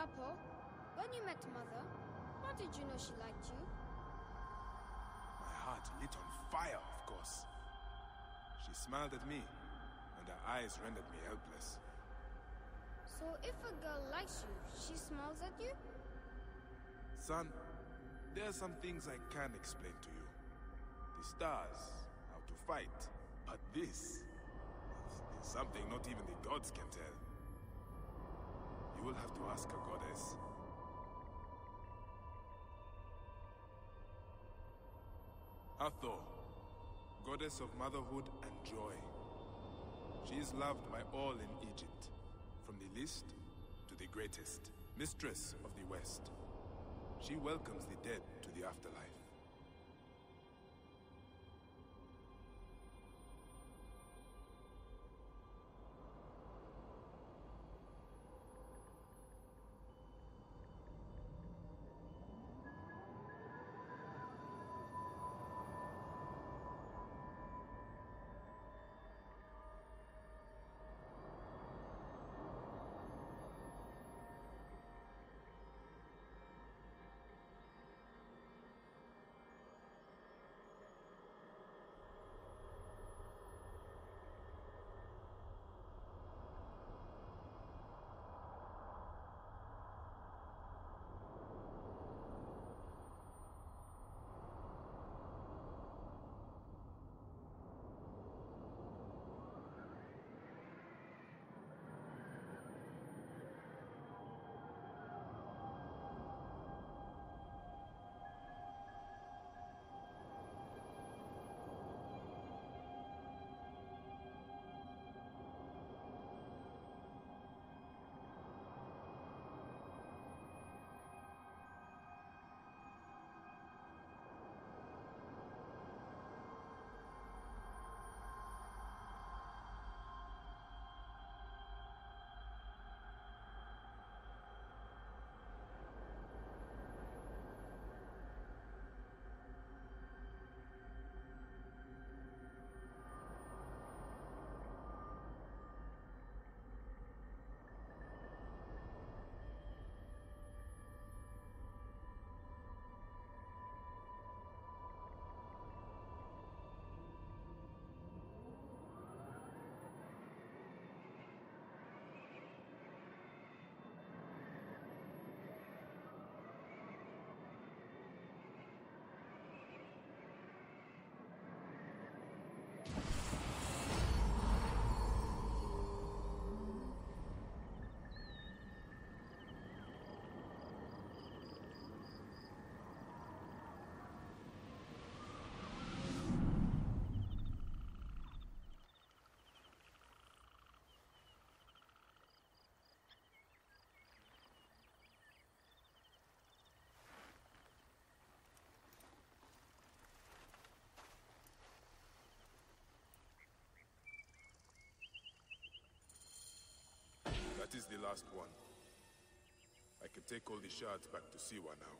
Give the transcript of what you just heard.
Papa, when you met Mother, how did you know she liked you? My heart lit on fire, of course. She smiled at me, and her eyes rendered me helpless. So if a girl likes you, she smiles at you? Son, there are some things I can't explain to you. The stars, how to fight. But this is something not even the gods can tell. You will have to ask a goddess. Hathor, goddess of motherhood and joy. She is loved by all in Egypt, from the least to the greatest, mistress of the West. She welcomes the dead to the afterlife. Last one. I can take all the shards back to Siwa now.